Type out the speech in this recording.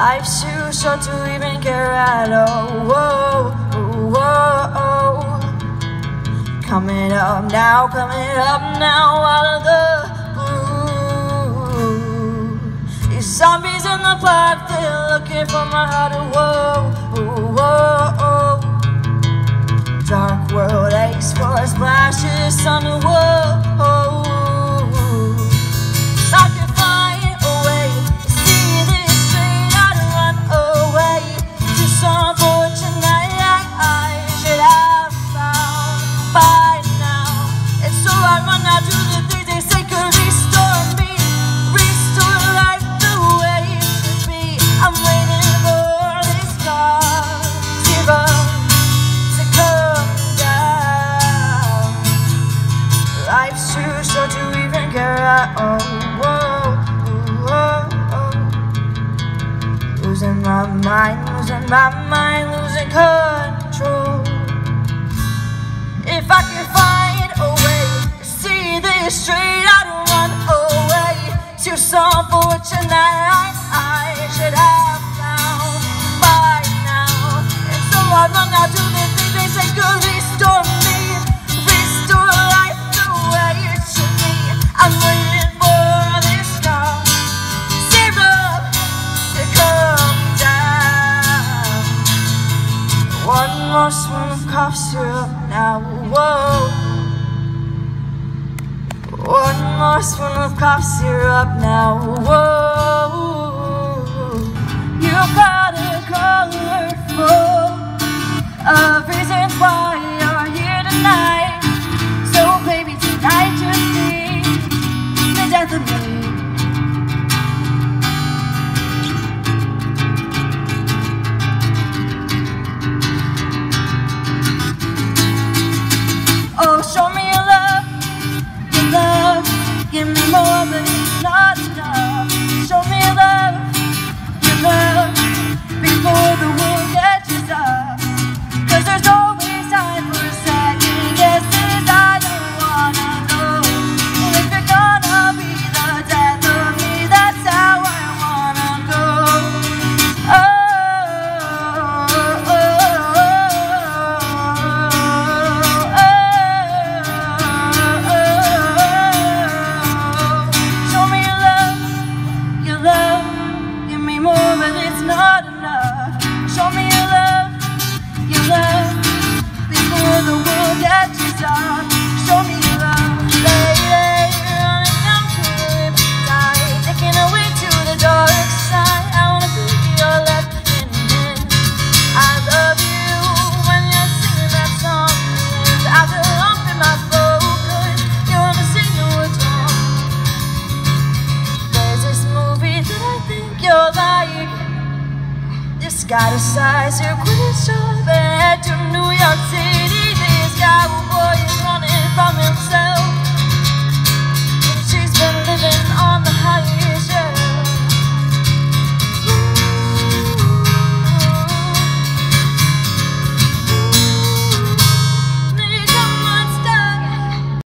Life's too short to even care at all. Whoa, whoa, Coming up now, coming up now out of the blue. These zombies in the park, they're looking for my heart. Whoa, Losing my mind, losing my mind, losing control. If I can find a way to see this straight, I'd run away to some fortune that I, I should have found by now. And so I run out to the things they say could spoon of cough syrup now. Whoa. One more spoon of cough syrup now. Whoa. Got a size you couldn't show that to New York City.